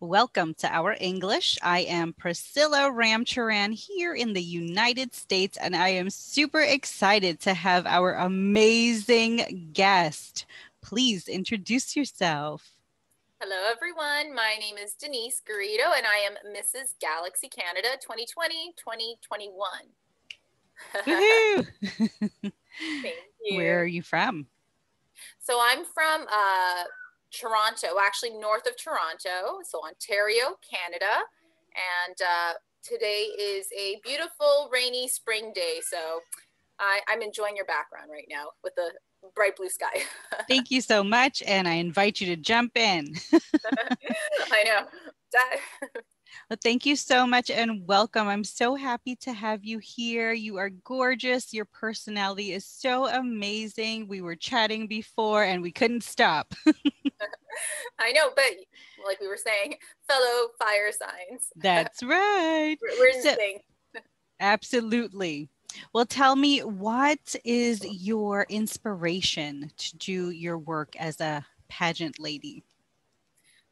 Welcome to our English. I am Priscilla Ramcharan here in the United States, and I am super excited to have our amazing guest. Please introduce yourself. Hello, everyone. My name is Denise Garrido, and I am Mrs. Galaxy Canada 2020 2021. Thank you. Where are you from? So I'm from uh, Toronto, actually north of Toronto, so Ontario, Canada. And uh, today is a beautiful rainy spring day. So I, I'm enjoying your background right now with the bright blue sky. Thank you so much. And I invite you to jump in. I know. Well, thank you so much and welcome. I'm so happy to have you here. You are gorgeous. Your personality is so amazing. We were chatting before and we couldn't stop. I know, but like we were saying, fellow fire signs. That's right. we're, we're so, absolutely. Well, tell me, what is your inspiration to do your work as a pageant lady?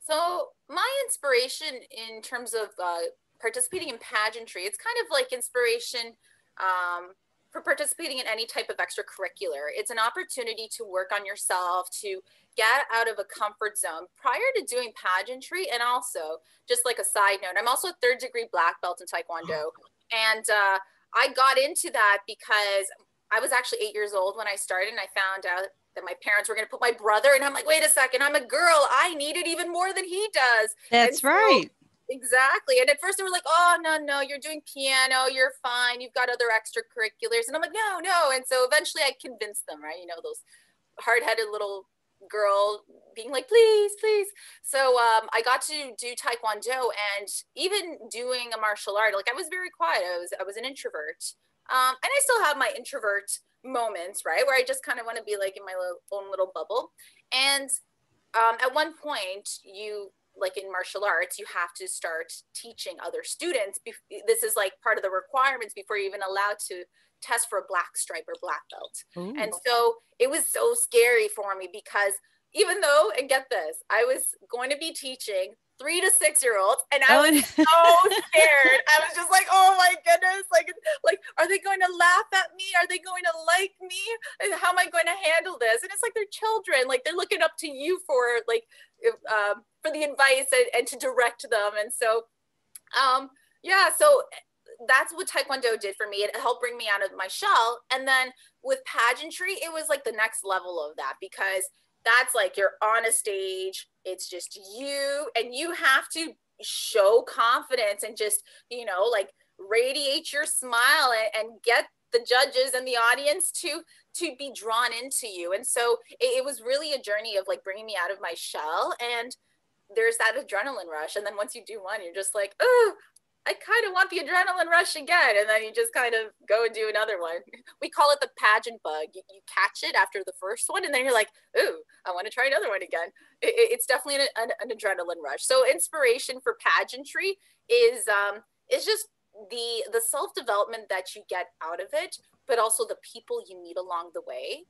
So, my inspiration in terms of uh, participating in pageantry, it's kind of like inspiration um, for participating in any type of extracurricular. It's an opportunity to work on yourself, to get out of a comfort zone prior to doing pageantry. And also, just like a side note, I'm also a third degree black belt in Taekwondo. And uh, I got into that because I was actually eight years old when I started, and I found out that my parents were going to put my brother. And I'm like, wait a second, I'm a girl. I need it even more than he does. That's so, right. Exactly. And at first they were like, oh, no, no, you're doing piano. You're fine. You've got other extracurriculars. And I'm like, no, no. And so eventually I convinced them, right? You know, those hard headed little girl being like, please, please. So um, I got to do Taekwondo and even doing a martial art, like I was very quiet. I was, I was an introvert. Um, and I still have my introvert moments, right? Where I just kind of want to be like in my little, own little bubble. And um, at one point, you like in martial arts, you have to start teaching other students. This is like part of the requirements before you're even allowed to test for a black stripe or black belt. Ooh. And so it was so scary for me because even though, and get this, I was going to be teaching three to six year olds and i was so scared. I was just like oh my goodness like like are they going to laugh at me? Are they going to like me? How am i going to handle this? And it's like they're children like they're looking up to you for like um, for the advice and, and to direct them and so um yeah so that's what taekwondo did for me. It helped bring me out of my shell and then with pageantry it was like the next level of that because that's like you're on a stage it's just you and you have to show confidence and just you know like radiate your smile and, and get the judges and the audience to to be drawn into you. And so it, it was really a journey of like bringing me out of my shell and there's that adrenaline rush and then once you do one you're just like oh I kind of want the adrenaline rush again. And then you just kind of go and do another one. We call it the pageant bug. You, you catch it after the first one, and then you're like, ooh, I want to try another one again. It, it's definitely an, an, an, adrenaline rush. So inspiration for pageantry is um, is just the the self development that you get out of it, but also the people you meet along the way.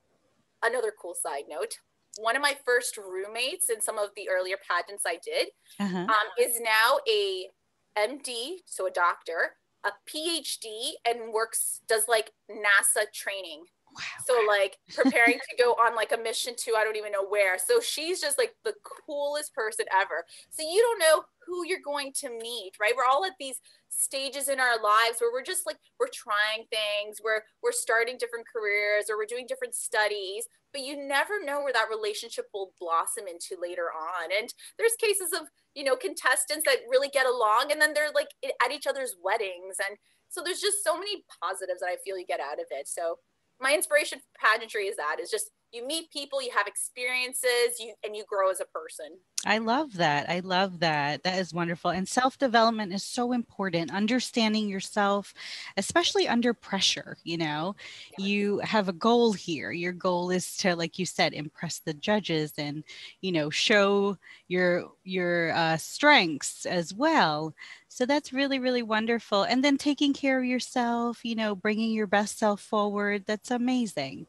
Another cool side note: one of my first roommates in some of the earlier pageants I did uh-huh. um, is now a MD, so a doctor, a PhD, and works does like NASA training. Wow. So like preparing to go on like a mission to I don't even know where. So she's just like the coolest person ever. So you don't know who you're going to meet, right? We're all at these stages in our lives where we're just like we're trying things, we're we're starting different careers or we're doing different studies, but you never know where that relationship will blossom into later on. And there's cases of you know contestants that really get along and then they're like at each other's weddings and so there's just so many positives that i feel you get out of it. So my inspiration for pageantry is that is just you meet people you have experiences you and you grow as a person. I love that. I love that. That is wonderful. And self-development is so important. Understanding yourself especially under pressure you know? Yeah. you have a goal here. Your goal is to like you said impress the judges and you know show your your uh, strengths as well. So that's really really wonderful. And then taking care of yourself you know bringing your best self forward that's amazing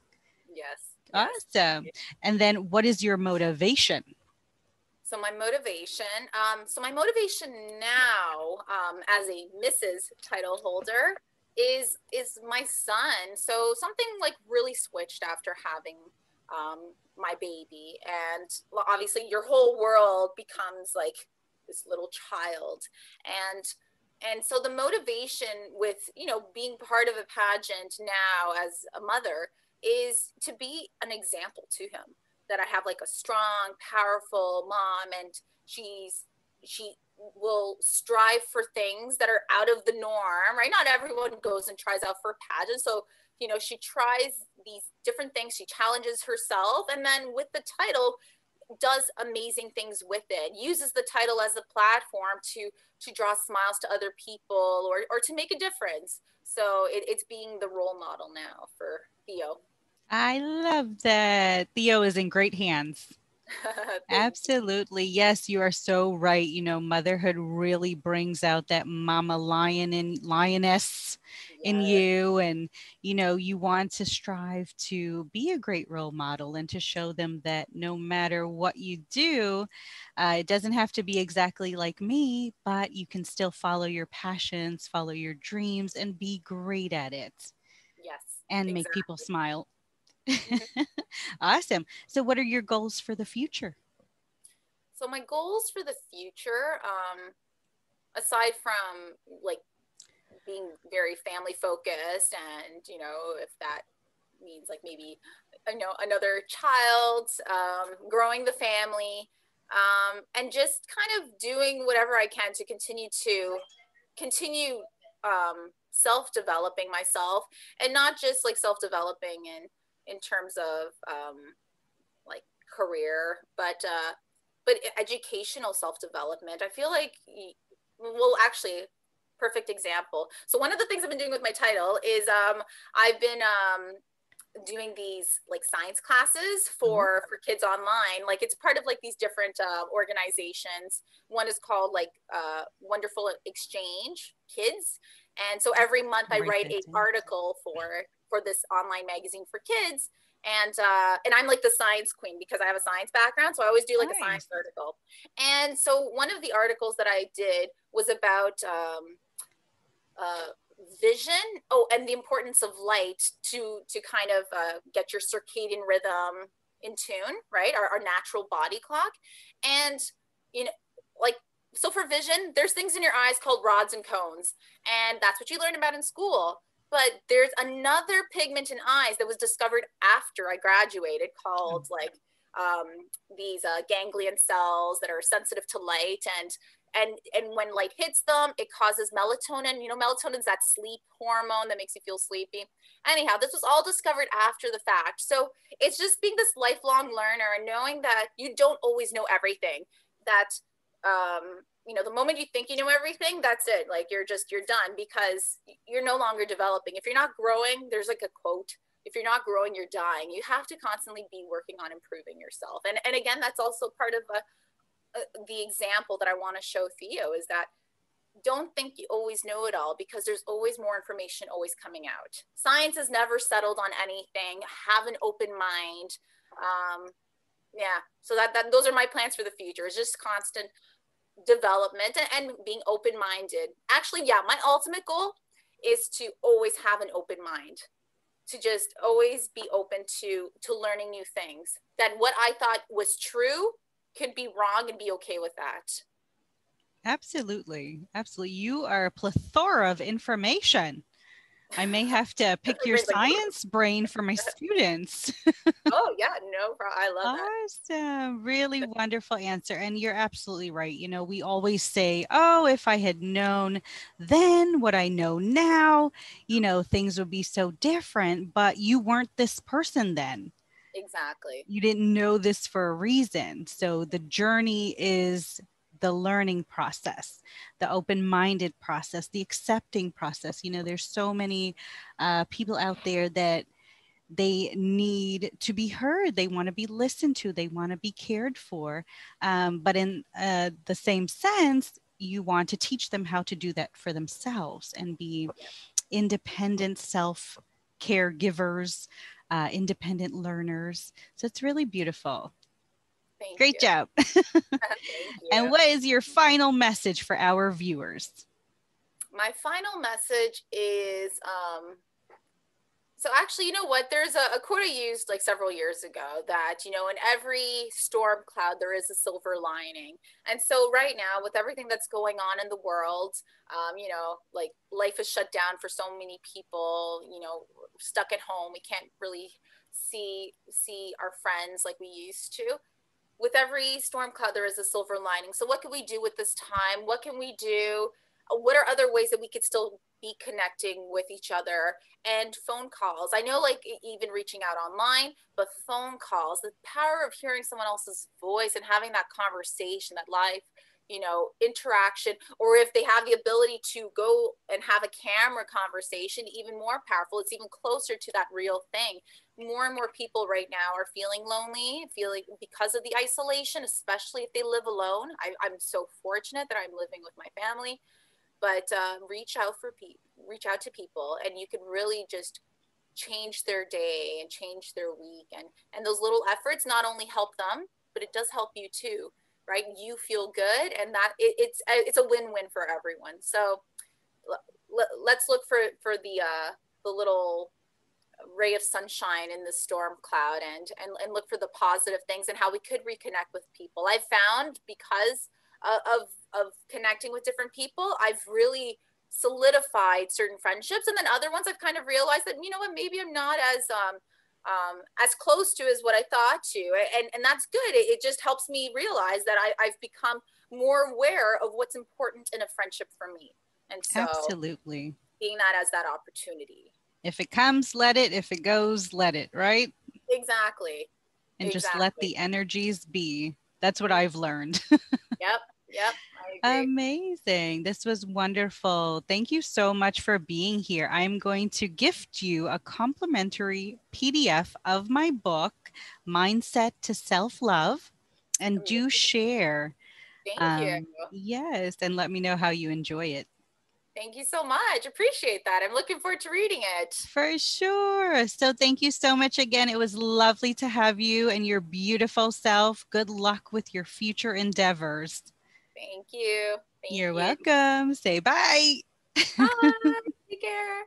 Awesome. And then what is your motivation? So my motivation, um, so my motivation now, um, as a Mrs. title holder, is is my son. So something like really switched after having um, my baby, and obviously your whole world becomes like this little child, and and so the motivation with you know being part of a pageant now as a mother is to be an example to him that I have like a strong, powerful mom and she's she will strive for things that are out of the norm, right? Not everyone goes and tries out for pageants. So, you know, she tries these different things, she challenges herself, and then with the title, does amazing things with it uses the title as a platform to to draw smiles to other people or or to make a difference so it, it's being the role model now for theo I love that. Theo is in great hands. Absolutely. Yes, you are so right. You know, motherhood really brings out that mama lion and lioness yes. in you. And, you know, you want to strive to be a great role model and to show them that no matter what you do, uh, it doesn't have to be exactly like me, but you can still follow your passions, follow your dreams, and be great at it. Yes. And exactly. make people smile. awesome. So, what are your goals for the future? So, my goals for the future, um, aside from like being very family focused, and you know, if that means like maybe you know another child, um, growing the family, um, and just kind of doing whatever I can to continue to continue um, self developing myself, and not just like self developing and in terms of um, like career, but uh, but educational self development. I feel like well, actually, perfect example. So one of the things I've been doing with my title is um, I've been um, doing these like science classes for mm-hmm. for kids online like it's part of like these different uh, organizations one is called like uh, wonderful exchange kids and so every month i write an article for for this online magazine for kids and uh, and I'm like the science queen because I have a science background, so I always do like nice. a science article. And so one of the articles that I did was about um, uh, vision. Oh, and the importance of light to to kind of uh, get your circadian rhythm in tune, right? Our, our natural body clock, and you know, like so for vision, there's things in your eyes called rods and cones, and that's what you learn about in school but there's another pigment in eyes that was discovered after I graduated called like um, these uh, ganglion cells that are sensitive to light and and and when light hits them it causes melatonin. You know melatonin is that sleep hormone that makes you feel sleepy. Anyhow this was all discovered after the fact. So it's just being this lifelong learner and knowing that you don't always know everything that um, you know the moment you think you know everything that's it. Like you're just you're done because you're no longer developing. If you're not growing there's like a quote if you're not growing you're dying. You have to constantly be working on improving yourself. And and again that's also part of a, a, the example that i want to show theo is that don't think you always know it all because there's always more information always coming out. Science has never settled on anything. Have an open mind. Um, yeah. So that, that those are my plans for the future is just constant development and, being open minded. Actually, yeah, my ultimate goal is to always have an open mind to just always be open to to learning new things that what i thought was true could be wrong and be okay with that. Absolutely. Absolutely. You are a plethora of information I may have to pick your science brain for my students. oh yeah, no problem. I love awesome. That. Really wonderful answer. And you're absolutely right. You know, we always say, oh, if I had known then what I know now, you know, things would be so different. But you weren't this person then. Exactly. You didn't know this for a reason. So the journey is the learning process, the open minded process, the accepting process. You know, there's so many uh, people out there that they need to be heard they want to be listened to they want to be cared for um, but in uh, the same sense you want to teach them how to do that for themselves and be independent self caregivers uh, independent learners so it's really beautiful Thank Great you. job. And what is your final message for our viewers? my final message is um, so actually you know what there's a, a, quote i used like several years ago that you know in every storm cloud there is a silver lining and so right now with everything that's going on in the world um, you know like life is shut down for so many people you know stuck at home we can't really see see our friends like we used to with every storm cloud there is a silver lining. So what can we do with this time? What can we do? What are other ways that we could still be connecting with each other? And phone calls. I know like even reaching out online but phone calls the power of hearing someone else's voice and having that conversation that live you know interaction or if they have the ability to go and have a camera conversation even more powerful. It's even closer to that real thing more and more people right now are feeling lonely feeling because of the isolation especially if they live alone. I, i'm so fortunate that i'm living with my family but um, reach out for reach out to people and you can really just change their day and change their week and and those little efforts not only help them but it does help you too right? You feel good and that it, it's it's a win-win for everyone. So let, let's look for for the uh the little ray of sunshine in the storm cloud and, and and look for the positive things and how we could reconnect with people. I've found because of of connecting with different people i've really solidified certain friendships. And then other ones i've kind of realized that you know what maybe i'm not as um um, as close to as what I thought to, and and that's good. It, it just helps me realize that I, I've become more aware of what's important in a friendship for me, and so absolutely. being that as that opportunity. If it comes, let it. If it goes, let it. Right? Exactly. And exactly. just let the energies be. That's what I've learned. yep. Yep. Amazing. This was wonderful. Thank you so much for being here. I'm going to gift you a complimentary PDF of my book, Mindset to Self Love, and do share. Thank um, you. Yes, and let me know how you enjoy it. Thank you so much. Appreciate that. I'm looking forward to reading it. For sure. So, thank you so much again. It was lovely to have you and your beautiful self. Good luck with your future endeavors. Thank you. Thank You're you. welcome. Say bye. Bye. Take care.